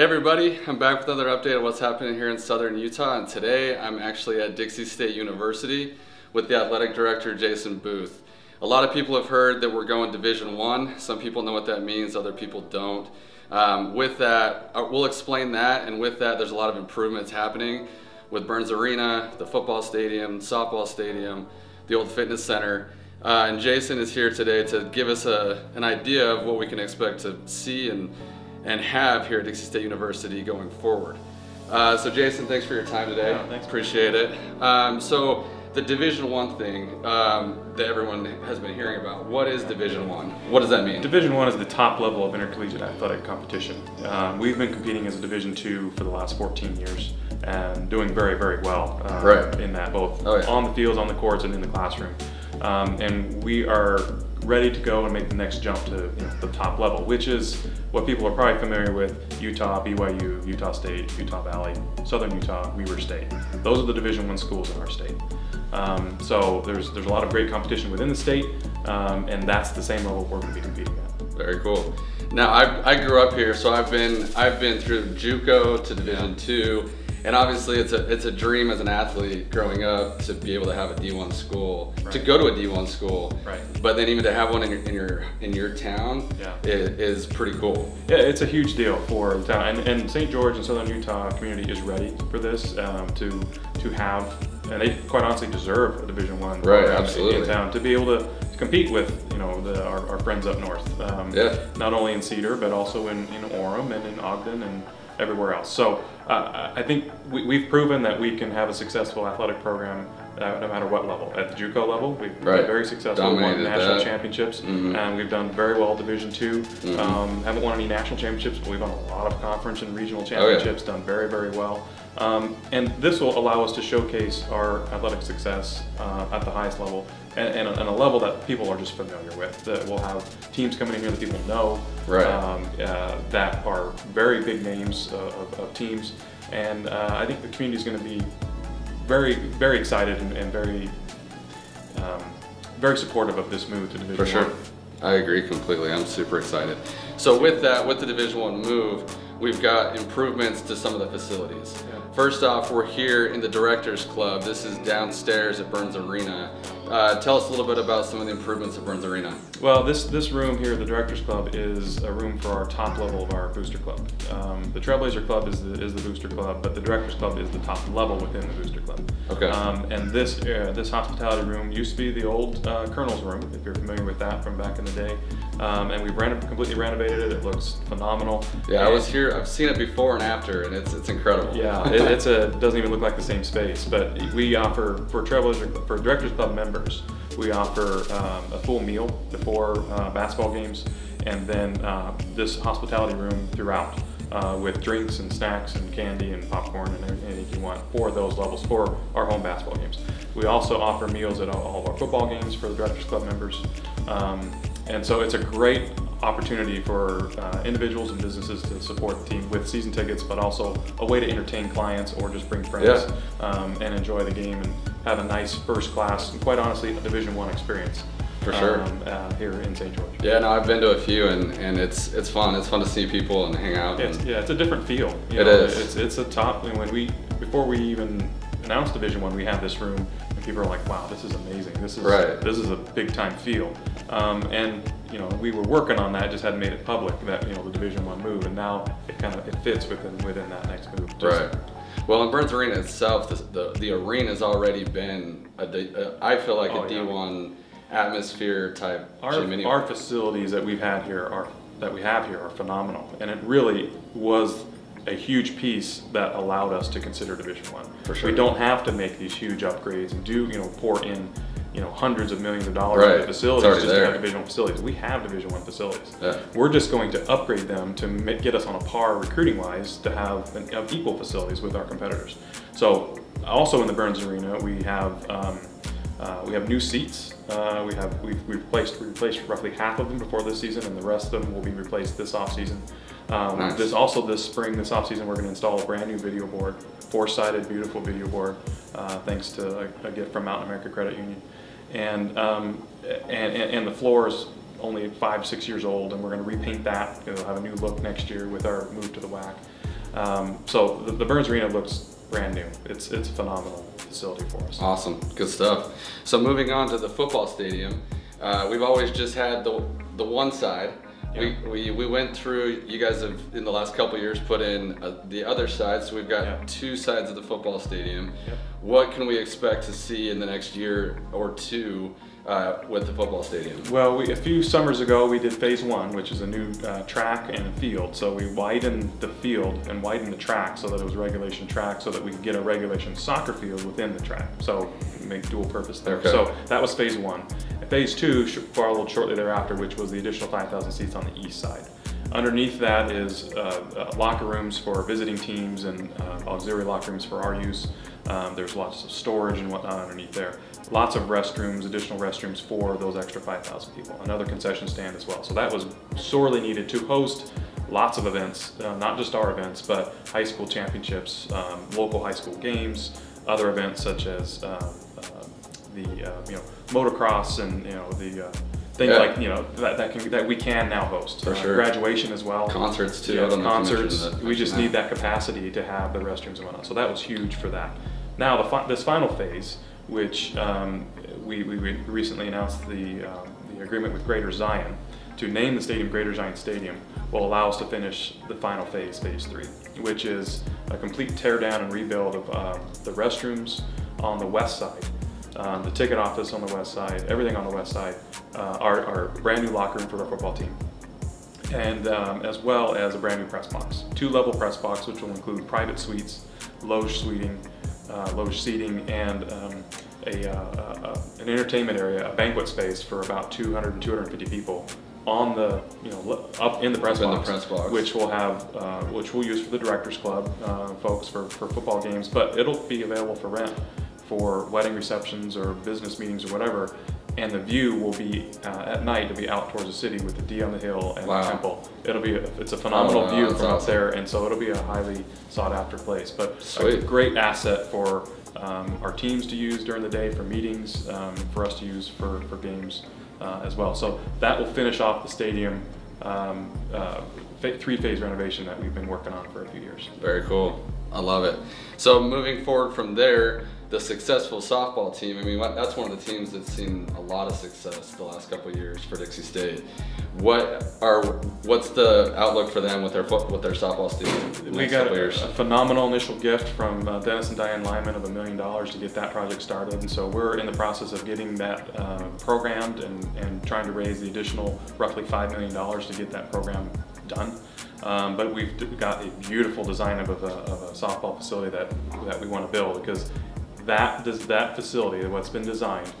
Hey everybody, I'm back with another update of what's happening here in Southern Utah and today I'm actually at Dixie State University with the athletic director Jason Boothe. A lot of people have heard that we're going Division One. Some people know what that means, other people don't. Um, with that, uh, we'll explain that and with that there's a lot of improvements happening with Burns Arena, the football stadium, softball stadium, the old fitness center. Uh, and Jason is here today to give us a, an idea of what we can expect to see and and have here at Dixie State University going forward. Uh, so Jason, thanks for your time today. Yeah, thanks. Appreciate it. Um, so the Division One thing um, that everyone has been hearing about. What is Division One? What does that mean? Division One is the top level of intercollegiate athletic competition. Um, we've been competing as a Division Two for the last 14 years and doing very, very well uh, right. in that, both oh, yeah. on the fields, on the courts, and in the classroom. Um, and we are ready to go and make the next jump to you know, the top level, which is what people are probably familiar with, Utah, BYU, Utah State, Utah Valley, Southern Utah, Weber State. Those are the Division One schools in our state. Um, so there's, there's a lot of great competition within the state, um, and that's the same level we're going to be competing at. Very cool. Now I, I grew up here, so I've been I've been through JUCO to Division Two, and obviously it's a it's a dream as an athlete growing up to be able to have a D1 school, right. to go to a D1 school. Right. But then even to have one in your in your in your town yeah. is, is pretty cool. Yeah, it's a huge deal for the town, and, and St. George and Southern Utah community is ready for this um, to to have, and they quite honestly deserve a Division One right, absolutely. in town to be able to compete with you know the, our, our friends up north. Um, yeah. Not only in Cedar, but also in, in Orem and in Ogden and everywhere else. So uh, I think we, have proven that we can have a successful athletic program uh, no matter what level. At the JUCO level, we've right. been very successful. Dominated won national that. championships, mm-hmm. and we've done very well Division 2 mm-hmm. um, haven't won any national championships, but we've won a lot of conference and regional championships. Oh, yeah. Done very very well. Um, and this will allow us to showcase our athletic success uh, at the highest level and, and, a, and, a, level that people are just familiar with. That we'll have teams coming in here that people know right. um, uh, that are very big names uh, of, of, teams. And uh, I think the community is going to be very, very excited and, and very, um, very supportive of this move to Division For sure. I agree completely. I'm super excited. So with that, with the Division One move, we've got improvements to some of the facilities. Yeah. First off, we're here in the Directors Club. This is downstairs at Burns Arena. Uh, tell us a little bit about some of the improvements at Burns Arena. Well, this, this room here, the Directors Club, is a room for our top level of our booster club. Um, the Trailblazer Club is the, is the booster club, but the Directors Club is the top level within the booster club. Okay. Um, and this, uh, this hospitality room used to be the old uh, Colonel's room, if you're familiar with that from back in the day. Um, and we've reno completely renovated it. It looks phenomenal. Yeah, and I was here. I've seen it before and after, and it's it's incredible. Yeah, it, it's a doesn't even look like the same space. But we offer for Trailblazer for Directors Club members, we offer um, a full meal before uh, basketball games, and then uh, this hospitality room throughout. Uh, with drinks and snacks and candy and popcorn and anything you want for those levels for our home basketball games. We also offer meals at all, all of our football games for the Directors Club members. Um, and so it's a great opportunity for uh, individuals and businesses to support the team with season tickets, but also a way to entertain clients or just bring friends yeah. um, and enjoy the game and have a nice first class and quite honestly a Division One experience. For sure. Um, uh, here in St. George. Yeah, no, I've been to a few and, and it's it's fun. It's fun to see people and hang out. It's, and yeah, it's a different feel. You it know, is. It's it's a top. When we before we even announced Division One, we had this room and people are like, "Wow, this is amazing. This is right. this is a big time feel." Um, and you know, we were working on that, just hadn't made it public that you know the Division One move, and now it kind of it fits within within that next move. Just, right. Well, in Burns Arena itself, the the, the arena's already been a, a uh, I feel like oh, a D1 atmosphere type our, gym anyway. Our facilities that we've had here are that we have here are phenomenal, and it really was a huge piece that allowed us to consider Division One. For sure. We don't have to make these huge upgrades and do you know pour in you know hundreds of millions of dollars right. into facilities just there. to have Division One facilities. We have Division One facilities. Yeah. We're just going to upgrade them to get us on a par recruiting wise to have, an, have equal facilities with our competitors. So also in the Burns Arena we have. Um, uh, we have new seats. Uh, we have we've, we've replaced we replaced roughly half of them before this season, and the rest of them will be replaced this off season. Um, nice. This also this spring, this off season, we're going to install a brand new video board, four-sided, beautiful video board, uh, thanks to a, a, gift from Mountain America Credit Union, and um, and, and the floor is only five six years old, and we're going to repaint that. It'll have a new look next year with our move to the WAC. Um, so the, the Burns Arena looks brand new. It's it's a phenomenal facility for us. Awesome, good stuff. So moving on to the football stadium, uh, we've always just had the the one side. We, we, we went through, you guys have in the last couple years put in uh, the other side, so we've got Yeah. two sides of the football stadium. Yep. What can we expect to see in the next year or two uh, with the football stadium? Well, we, a few summers ago, we did phase one, which is a new uh, track and a field. So we widened the field and widened the track so that it was regulation track, so that we could get a regulation soccer field within the track. So make dual purpose there. Okay. So that was phase one. Phase two followed shortly thereafter, which was the additional 5,000 seats on the east side. Underneath that is uh, uh, locker rooms for visiting teams and uh, auxiliary locker rooms for our use. Um, there's lots of storage and whatnot underneath there. Lots of restrooms, additional restrooms for those extra 5,000 people. Another concession stand as well. So that was sorely needed to host lots of events, uh, not just our events, but high school championships, um, local high school games, other events such as um, the uh, you know motocross and you know the uh, things Yeah. like you know that, that can that we can now host. For Uh, sure. graduation as well. Concerts too. Yeah, don't know if you concerts. We just need that capacity to have the restrooms and whatnot. So that was huge for that. Now the fi- this final phase, which um, we, we recently announced the um, the agreement with Greater Zion to name the stadium Greater Zion Stadium, will allow us to finish the final phase, phase three, which is a complete tear down and rebuild of um, the restrooms on the west side um, the ticket office on the west side, everything on the west side, uh, our, our brand new locker room for our football team. And um, as well as a brand new press box. Two level press box, which will include private suites, loge suiting, uh, loge seating, and um, a, uh, an entertainment area, a banquet space for about 200 and 250 people on the, you know, up in the press Up in the box. press box. Which we'll have, uh, which we'll use for the Directors Club uh, folks for, for football games, but it'll be available for rent for wedding receptions or business meetings or whatever. And the view will be uh, at night. It'll be out towards the city with the D on the hill and Wow. the temple. It'll be a, it's a phenomenal Oh, wow, view from up there, and so it'll be a highly sought after place. But a great asset for um, our teams to use during the day for meetings, um, for us to use for, for games uh, as well. So that will finish off the stadium um, uh, three phase renovation that we've been working on for a few years. Very cool. I love it. So moving forward from there, the successful softball team. I mean, that's one of the teams that's seen a lot of success the last couple of years for Dixie State. What are what's the outlook for them with their foot with their softball team? the We got a, years? a phenomenal initial gift from uh, Dennis and Diane Lyman of a million dollars to get that project started. And so we're in the process of getting that uh, programmed and, and trying to raise the additional roughly $5 million to get that program done. Um, but we've got a beautiful design of a, of a softball facility that, that we want to build because that, does, that facility, what's been designed,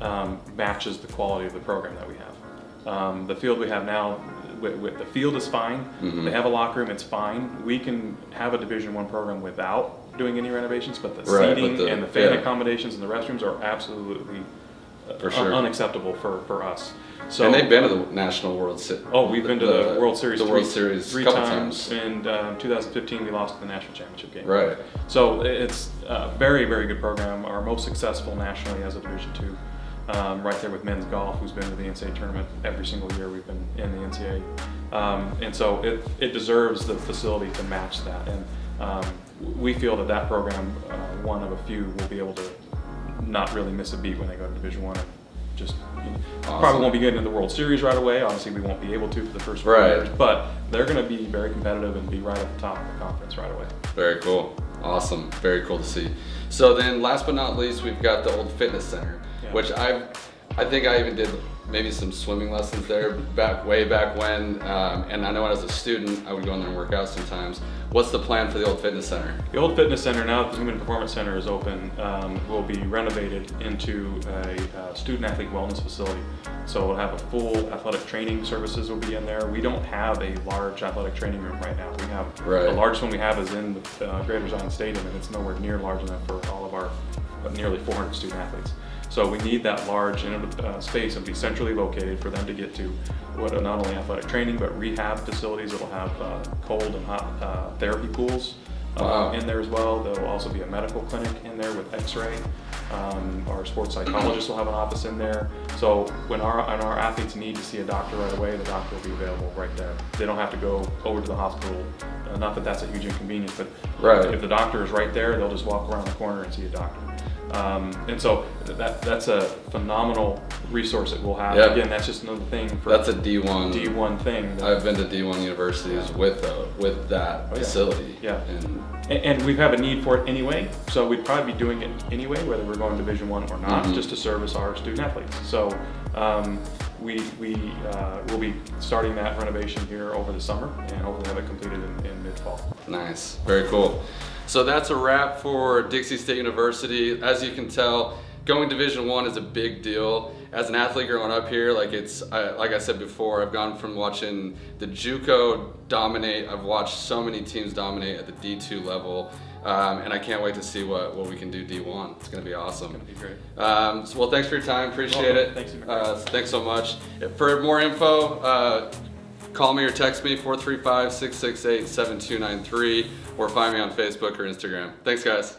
um, matches the quality of the program that we have. Um, the field we have now, with, with, the field is fine. Mhm. They have a locker room, it's fine. We can have a Division One program without doing any renovations, but the Right, but seating the- and the fan yeah. accommodations and the restrooms are absolutely For sure. unacceptable for, for us. So and they've been to the National World Series. Oh, we've been to the, World Series The three, World Series three couple times. times. In um, 2015, we lost the national championship game. Right. So it's a very, very good program. Our most successful nationally as a Division two, um, right there with men's golf, who's been to the NCAA tournament every single year we've been in the NCAA. Um, and so it, it deserves the facility to match that. And um, we feel that that program, uh, one of a few, will be able to not really miss a beat when they go to Division one. Just you know, Awesome. probably won't be getting into the World Series right away. Obviously, we won't be able to for the first Right. years, but they're going to be very competitive and be right at the top of the conference right away. Very cool. Awesome. Very cool to see. So then last but not least, we've got the old fitness center, Yeah. which I've, I think I even did maybe some swimming lessons there back way back when. Um, and I know as a student, I would go in there and work out sometimes. What's the plan for the old fitness center? The old fitness center, now that the Human Performance Center is open, um, will be renovated into a uh, student athlete wellness facility. So we'll have a full athletic training services will be in there. We don't have a large athletic training room right now. We have, the largest one we have is in the uh, Greater Zion Stadium and it's nowhere near large enough for all of our uh, nearly 400 student athletes. So we need that large uh, space and be centrally located for them to get to what are not only athletic training, but rehab facilities that will have uh, cold and hot uh, therapy pools uh, Wow. in there as well. There will also be a medical clinic in there with x-ray. Um, our sports psychologist will have an office in there. So when our, when our athletes need to see a doctor right away, the doctor will be available right there. They don't have to go over to the hospital. Uh, not that that's a huge inconvenience, but Right. if the doctor is right there, they'll just walk around the corner and see a doctor. Um, and so that, that's a phenomenal resource that we'll have. Yeah. Again, that's just another thing for That's a D1. D1 thing. that- I've been to D1 universities with uh, with that Oh, yeah. facility. Yeah. And And, we have a need for it anyway, so we'd probably be doing it anyway, whether we're going Division One or not, Mhm. just to service our student athletes. So um, we we uh, will be starting that renovation here over the summer, and hopefully have it completed in, in mid fall. Nice, very cool. So that's a wrap for Dixie State University. As you can tell, going Division One is a big deal. As an athlete growing up here, like it's I, like I said before, I've gone from watching the JUCO dominate. I've watched so many teams dominate at the D2 level, um, and I can't wait to see what, what we can do D1. It's going to be awesome. It's gonna be great. Um, so, well, thanks for your time. Appreciate it. Thanks, uh, thanks so much. For more info, uh, call me or text me 435-668-7293 or find me on Facebook or Instagram. Thanks, guys.